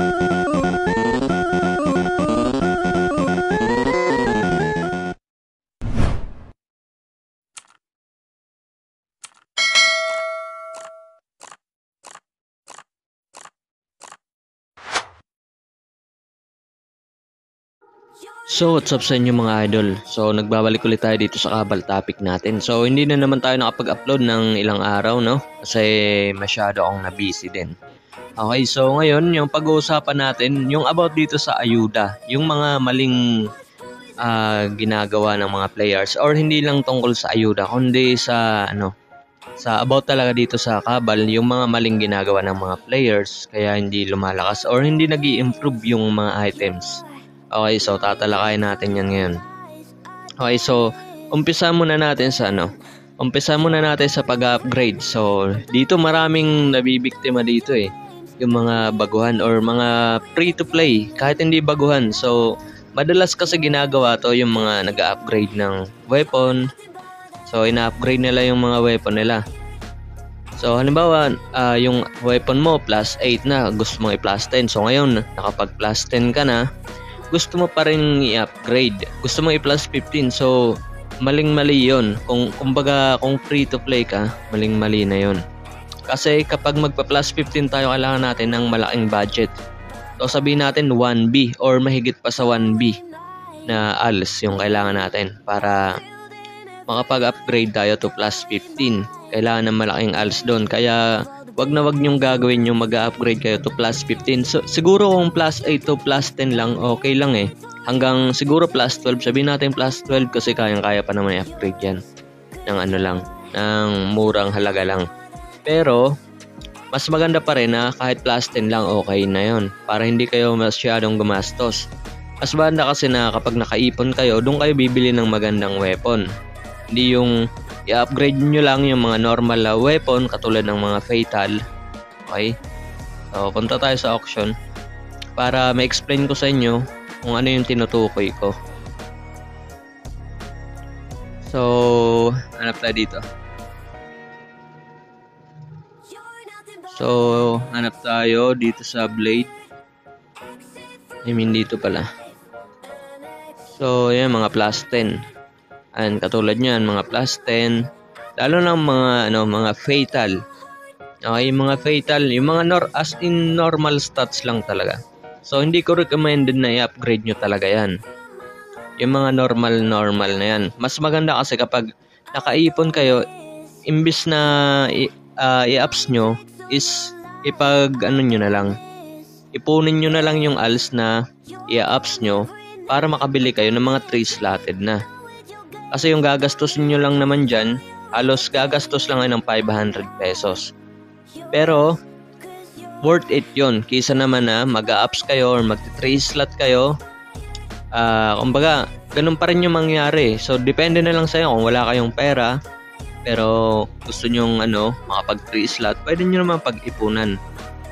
Thank you. So, what's up sa inyo mga idol? So, nagbabalik ulit tayo dito sa kabal topic natin. So, hindi na naman tayo nakapag-upload ng ilang araw, no? Kasi masyado akong na-busy din. Okay, so ngayon, yung pag-uusapan natin, yung about dito sa ayuda. Yung mga maling ah, ginagawa ng mga players or hindi lang tungkol sa ayuda, kundi sa ano, sa about talaga dito sa kabal, yung mga maling ginagawa ng mga players kaya hindi lumalakas or hindi nag improve yung mga items. Okay, so tatalakayin natin yan ngayon. Okay, so umpisa muna natin sa ano. Umpisa muna natin sa pag-upgrade. So, dito maraming nabibiktima dito eh. Yung mga baguhan or mga free to play, kahit hindi baguhan. So, madalas kasi ginagawa to yung mga nag-upgrade ng weapon. So, ina-upgrade nila yung mga weapon nila. So, halimbawa, ah, yung weapon mo plus 8 na, gusto mo i-plus 10. So, ngayon, nakapag plus 10 ka na, gusto mo pa rin i-upgrade. Gusto mo i-plus 15. So, maling-mali yon Kung, kumbaga, kung free to play ka, maling-mali na yon Kasi kapag magpa-plus 15 tayo, kailangan natin ng malaking budget. So, sabihin natin 1B or mahigit pa sa 1B na ALS yung kailangan natin para makapag-upgrade tayo to plus 15. Kailangan ng malaking ALS doon. Kaya, wag na wag niyong gagawin yung mag-upgrade kayo to plus 15. So, siguro kung plus 8 to plus 10 lang, okay lang eh. Hanggang siguro plus 12. Sabihin natin plus 12 kasi kayang-kaya pa naman i-upgrade yan. Ng ano lang, ng murang halaga lang. Pero, mas maganda pa rin na kahit plus 10 lang okay na yon para hindi kayo masyadong gumastos. Mas banda kasi na kapag nakaipon kayo, doon kayo bibili ng magandang weapon. Hindi yung i-upgrade nyo lang yung mga normal na weapon katulad ng mga fatal. Okay? So, punta tayo sa auction para ma-explain ko sa inyo kung ano yung tinutukoy ko. So, hanap tayo dito. So, hanap tayo dito sa blade. I mean, dito pala. So, yan, mga plus 10. And katulad niyan, mga plus 10. Lalo na mga, ano, mga fatal. Okay, yung mga fatal, yung mga nor as in normal stats lang talaga. So, hindi ko recommended na i-upgrade nyo talaga yan. Yung mga normal, normal na yan. Mas maganda kasi kapag nakaipon kayo, imbis na ah, i-ups nyo, is ipag ano nyo na lang. Ipunin nyo na lang yung ALS na i-ups nyo para makabili kayo ng mga 3 slotted na. Kasi yung gagastusin nyo lang naman dyan, halos gagastos lang kayo ng 500 pesos. Pero, worth it yon Kisa naman na mag-ups kayo or mag-3 slot kayo. Ah, kumbaga, ganun pa rin yung mangyari. So, depende na lang sa'yo kung wala kayong pera. Pero, gusto nyong ano, makapag 3 slot, pwede nyo naman pag-ipunan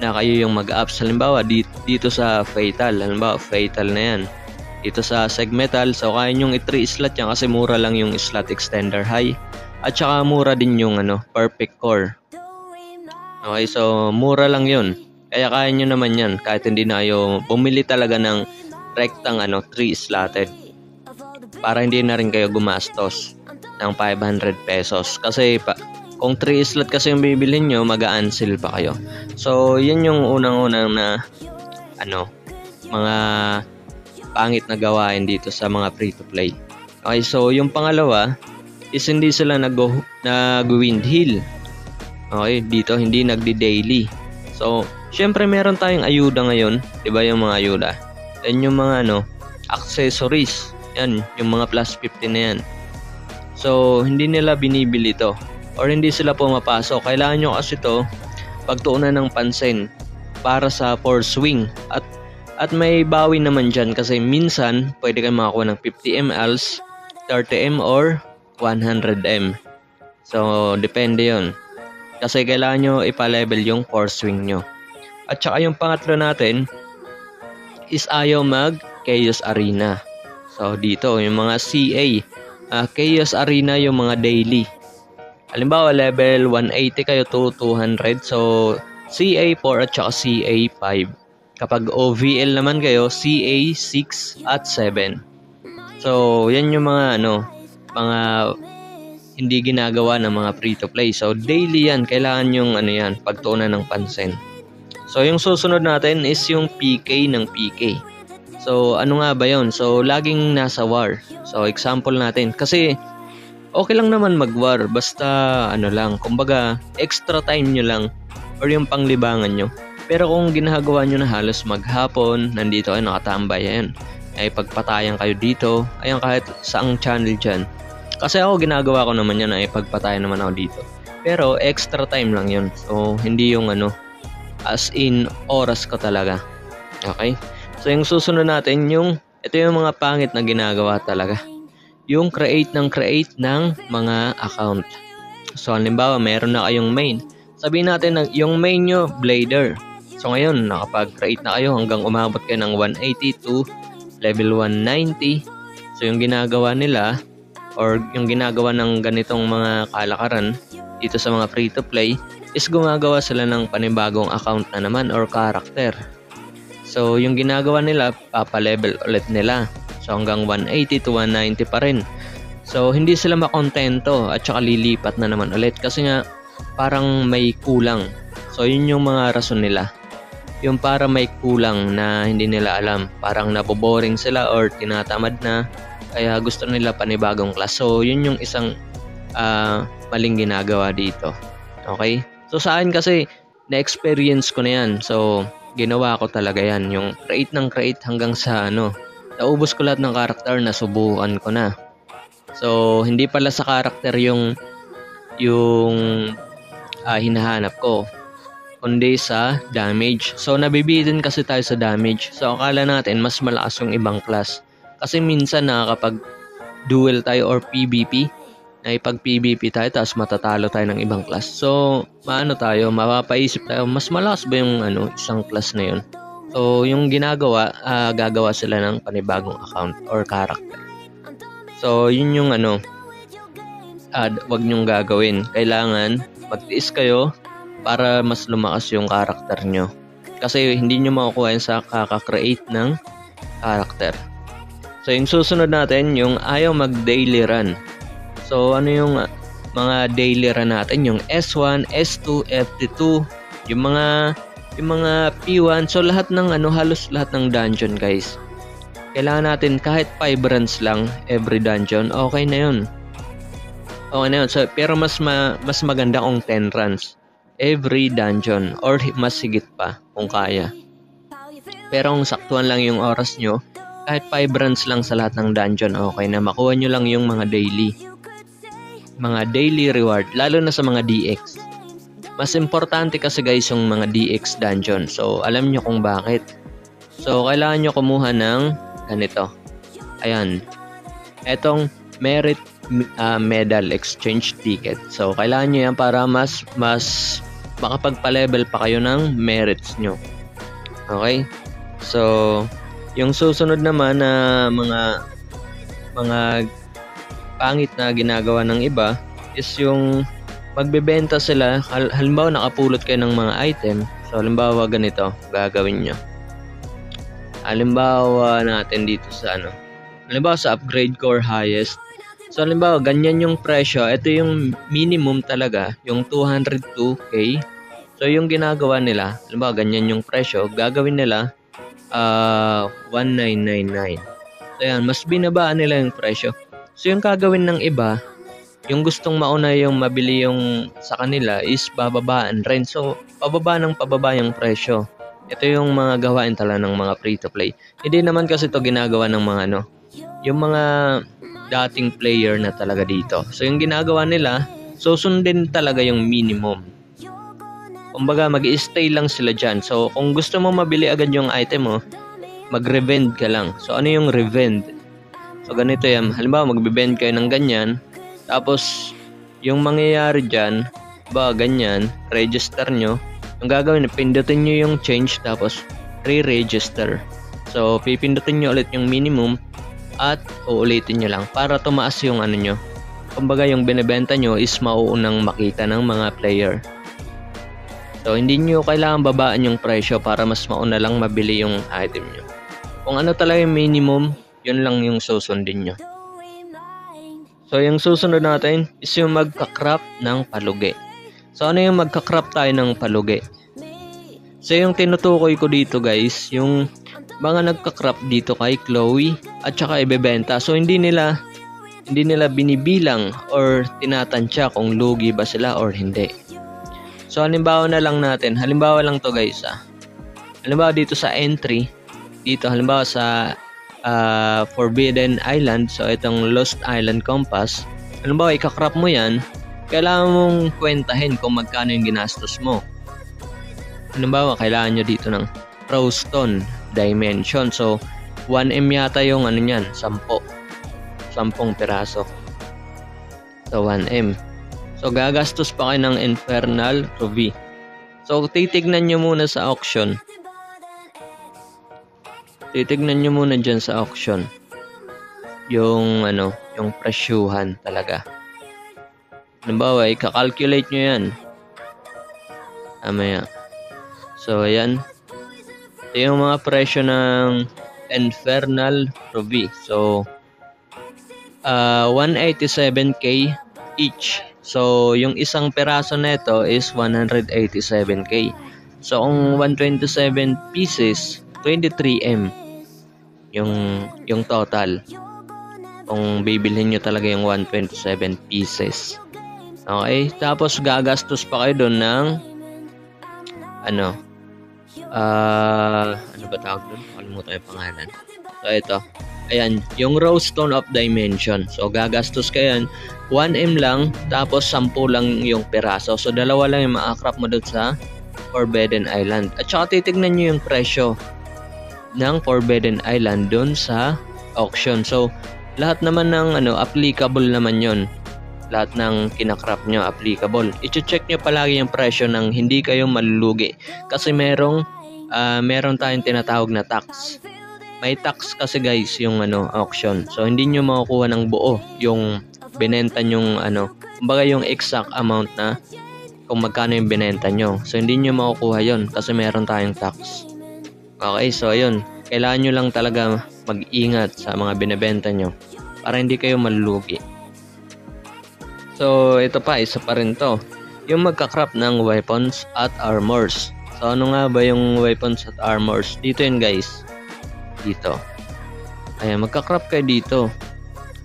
na kayo yung mag-ups. Halimbawa, dito, dito sa Fatal. Halimbawa, Fatal na yan. Dito sa Segmetal, so kaya nyong i-3 slot yan kasi mura lang yung slot extender high. At saka mura din yung ano, perfect core. Okay, so mura lang yun. Kaya kaya nyo naman yan kahit hindi na kayo bumili talaga ng rectang ano, 3 slotted. Para hindi na rin kayo gumastos ng 500 pesos. Kasi pa, kung 3 slot kasi yung bibilhin nyo, mag-a-unsil pa kayo. So, yan yung unang-unang na ano, mga pangit na gawain dito sa mga free-to-play. Okay, so yung pangalawa is hindi sila nag nag-wind hill. Okay, dito hindi nagdi-daily. So, syempre meron tayong ayuda ngayon, 'di ba yung mga ayuda? Then yung mga ano, accessories. Yan, yung mga plus 50 na yan. So, hindi nila binibili to or hindi sila pumapasok. Kailangan nyo kasi to pagtuunan ng pansin para sa force swing at at may bawi naman dyan kasi minsan pwede kang makakuha ng 50 mls, 30 m or 100 m. So, depende yon. Kasi kailangan nyo ipa-level yung force swing nyo. At saka yung pangatlo natin is ayaw mag Chaos Arena. So, dito yung mga CA. ah Chaos Arena yung mga daily. Halimbawa, level 180 kayo to 200. So, CA4 at saka CA5. Kapag OVL naman kayo, CA 6 at 7. So, yan yung mga ano, mga hindi ginagawa ng mga free to play. So, daily yan. Kailangan yung ano yan, pagtuunan ng pansin. So, yung susunod natin is yung PK ng PK. So, ano nga ba yon? So, laging nasa war. So, example natin. Kasi, okay lang naman mag-war. Basta, ano lang, kumbaga, extra time nyo lang or yung panglibangan nyo. Pero kung ginagawa nyo na halos maghapon, nandito kayo nakatambay, ayan, ay pagpatayan kayo dito, ayan kahit saang channel dyan. Kasi ako ginagawa ko naman yan ay pagpatayan naman ako dito. Pero extra time lang yun. So, hindi yung ano, as in oras ko talaga. Okay? So, yung susunod natin, yung, ito yung mga pangit na ginagawa talaga. Yung create ng create ng mga account. So, halimbawa, meron na kayong main. Sabihin natin, yung main nyo, Blader. So ngayon, nakapag-create na kayo hanggang umabot kayo ng 180 to level 190. So yung ginagawa nila or yung ginagawa ng ganitong mga kalakaran dito sa mga free to play is gumagawa sila ng panibagong account na naman or character. So yung ginagawa nila, papa-level ulit nila. So hanggang 180 to 190 pa rin. So hindi sila makontento at saka lilipat na naman ulit kasi nga parang may kulang. So yun yung mga rason nila yung para may kulang na hindi nila alam. Parang naboboring sila or tinatamad na kaya gusto nila panibagong class. So, yun yung isang uh, maling ginagawa dito. Okay? So, sa akin kasi, na-experience ko na yan. So, ginawa ko talaga yan. Yung create ng create hanggang sa ano, naubos ko lahat ng karakter na subukan ko na. So, hindi pala sa karakter yung yung uh, hinahanap ko kundi sa damage. So, nabibitin kasi tayo sa damage. So, akala natin mas malakas yung ibang class. Kasi minsan nakakapag duel tayo or PvP, na ipag PvP tayo tapos matatalo tayo ng ibang class. So, maano tayo, mapapaisip tayo, mas malakas ba yung ano, isang class na yun? So, yung ginagawa, uh, gagawa sila ng panibagong account or character. So, yun yung ano, uh, wag nyong gagawin. Kailangan magtiis kayo para mas lumakas yung karakter nyo. Kasi hindi nyo makukuha yun sa kaka-create ng karakter. So, yung susunod natin, yung ayaw mag-daily run. So, ano yung mga daily run natin? Yung S1, S2, FT2, yung mga yung mga P1. So, lahat ng ano, halos lahat ng dungeon, guys. Kailangan natin kahit 5 runs lang every dungeon, okay na yun. Okay na yun. So, pero mas ma, mas maganda kung 10 runs every dungeon or mas higit pa kung kaya. Pero kung saktuan lang yung oras nyo, kahit 5 runs lang sa lahat ng dungeon, okay na makuha nyo lang yung mga daily. Mga daily reward, lalo na sa mga DX. Mas importante kasi guys yung mga DX dungeon. So, alam nyo kung bakit. So, kailangan nyo kumuha ng ganito. Ayan. Etong merit uh, medal exchange ticket. So, kailangan nyo yan para mas mas makapagpa-level pa kayo ng merits nyo. Okay? So, yung susunod naman na mga mga pangit na ginagawa ng iba is yung magbebenta sila hal- halimbawa nakapulot kayo ng mga item so halimbawa ganito gagawin nyo halimbawa natin dito sa ano halimbawa sa upgrade core highest So, halimbawa, ganyan yung presyo. Ito yung minimum talaga, yung 202K. So, yung ginagawa nila, halimbawa, ganyan yung presyo, gagawin nila uh, ah, 1999. So, yan, mas binabaan nila yung presyo. So, yung gagawin ng iba, yung gustong mauna yung mabili yung sa kanila is bababaan rin. So, pababa ng pababa yung presyo. Ito yung mga gawain tala ng mga free-to-play. Hindi naman kasi to ginagawa ng mga ano, yung mga dating player na talaga dito. So yung ginagawa nila, susundin talaga yung minimum. Kumbaga mag stay lang sila dyan. So kung gusto mo mabili agad yung item mo, mag-revend ka lang. So ano yung revend? So ganito yan. Halimbawa mag-bend kayo ng ganyan. Tapos yung mangyayari dyan, ba ganyan, register nyo. Ang gagawin, pindutin nyo yung change tapos re-register. So, pipindutin nyo ulit yung minimum at uulitin nyo lang para tumaas yung ano nyo. Kumbaga yung binebenta nyo is mauunang makita ng mga player. So, hindi nyo kailangan babaan yung presyo para mas mauna lang mabili yung item nyo. Kung ano talaga yung minimum, yun lang yung susundin nyo. So, yung susunod natin is yung magka-crop ng palugi. So, ano yung magka-crop tayo ng palugi? So, yung tinutukoy ko dito guys, yung mga nagka-crop dito kay Chloe at saka ibebenta. So, hindi nila hindi nila binibilang or tinatansya kung lugi ba sila or hindi. So, halimbawa na lang natin. Halimbawa lang to guys ah. Halimbawa dito sa entry, dito halimbawa sa uh, Forbidden Island, so itong Lost Island Compass, halimbawa ikakrap mo yan, kailangan mong kwentahin kung magkano yung ginastos mo. Halimbawa, kailangan nyo dito ng Rowstone Dimension. So, 1M yata yung ano niyan, 10. 10 piraso. So, 1M. So, gagastos pa kayo ng Infernal Ruby. So, titignan nyo muna sa auction. Titignan nyo muna dyan sa auction. Yung, ano, yung presyuhan talaga. Halimbawa, ikakalculate nyo yan. Amaya. So, ayan. Ito yung mga presyo ng Infernal Ruby. So, uh, 187k each. So, yung isang peraso nito is 187k. So, kung 127 pieces, 23M yung yung total. Kung bibilhin nyo talaga yung 127 pieces. Okay? Tapos, gagastos pa kayo doon ng ano uh, ano ba tawag doon? Kalimutan yung pangalan. So, ito. Ayan, yung Rowstone of Dimension. So, gagastos ka yan. 1M lang, tapos 10 lang yung piraso. So, dalawa lang yung maakrap mo doon sa Forbidden Island. At saka titignan nyo yung presyo ng Forbidden Island doon sa auction. So, lahat naman ng ano, applicable naman yon lahat ng kinakrap nyo applicable. I-check nyo palagi yung presyo ng hindi kayo malulugi. Kasi merong, uh, meron tayong tinatawag na tax may tax kasi guys yung ano auction. So hindi niyo makukuha ng buo yung binenta nyong ano, kumbaga yung exact amount na kung magkano yung binenta nyo. So hindi niyo makukuha yon kasi meron tayong tax. Okay, so ayun. Kailangan nyo lang talaga mag-ingat sa mga binebenta nyo para hindi kayo malulugi. So ito pa, isa pa rin to. Yung magkakrap ng weapons at armors. So ano nga ba yung weapons at armors? Dito yun guys dito. Ayan, magka-crop kayo dito.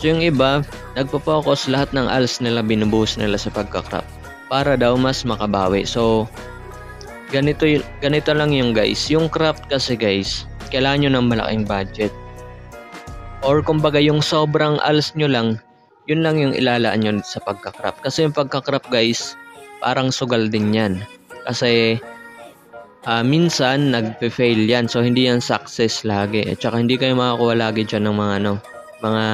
So yung iba, nagpo-focus lahat ng ALS nila binubuhos nila sa pagka-crop para daw mas makabawi. So ganito ganito lang yung guys. Yung craft kasi guys, kailangan nyo ng malaking budget. Or kumbaga yung sobrang ALS nyo lang, yun lang yung ilalaan nyo sa pagka-crop. Kasi yung pagka-crop guys, parang sugal din yan. Kasi uh, minsan nagpe-fail yan. So hindi yan success lagi. At saka hindi kayo makakuha lagi dyan ng mga ano, mga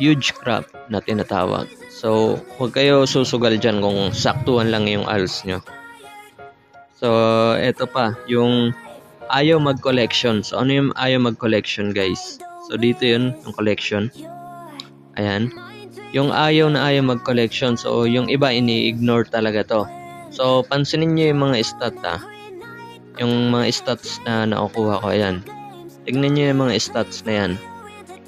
huge crop na tinatawag. So huwag kayo susugal dyan kung saktuhan lang yung ALS nyo. So eto pa, yung ayaw mag-collection. So ano yung ayaw mag-collection guys? So dito yun, yung collection. Ayan. Yung ayaw na ayaw mag-collection. So yung iba ini-ignore talaga to. So pansinin niyo yung mga stat ah yung mga stats na nakukuha ko, ayan. Tignan nyo yung mga stats na yan.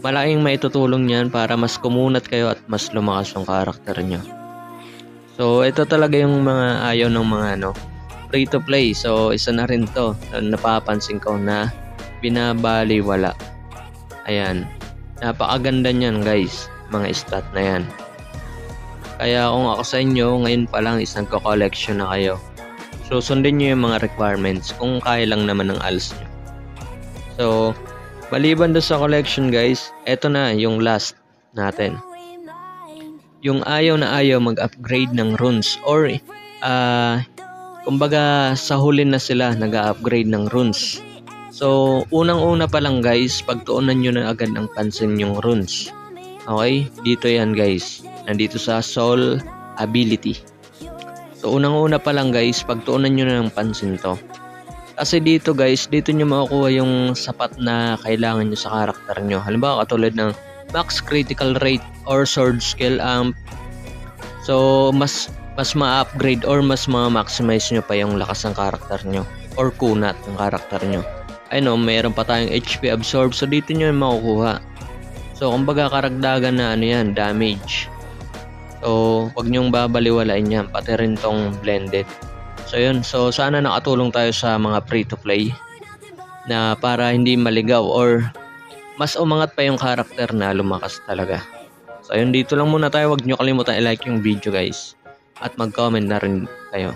Malaking maitutulong yan para mas kumunat kayo at mas lumakas yung karakter nyo. So, ito talaga yung mga ayaw ng mga ano, free to play. So, isa na rin to na napapansin ko na binabaliwala. Ayan. Napakaganda niyan guys, mga stat na yan. Kaya kung ako sa inyo, ngayon pa lang isang ko-collection na kayo So, sundin nyo yung mga requirements kung kaya lang naman ng ALS nyo. So, maliban doon sa collection guys, eto na yung last natin. Yung ayaw na ayaw mag-upgrade ng runes or uh, kumbaga sa huli na sila nag-upgrade ng runes. So, unang-una pa lang guys, pagtuunan nyo na agad ng pansin yung runes. Okay? Dito yan guys. Nandito sa soul ability. So unang-una pa lang guys, pagtuunan nyo na ng pansin to. Kasi dito guys, dito nyo makukuha yung sapat na kailangan nyo sa karakter nyo. Halimbawa katulad ng max critical rate or sword skill amp. So mas mas ma-upgrade or mas ma-maximize nyo pa yung lakas ng karakter nyo or kunat ng karakter nyo. Ay no, mayroon pa tayong HP absorb so dito nyo makukuha. So kumbaga karagdagan na ano yan, damage. So wag nyong babaliwalain yan, pati rin tong blended. So yun, so sana nakatulong tayo sa mga free to play na para hindi maligaw or mas umangat pa yung karakter na lumakas talaga. So ayun, dito lang muna tayo. Huwag nyo kalimutan i-like yung video guys. At mag-comment na rin kayo.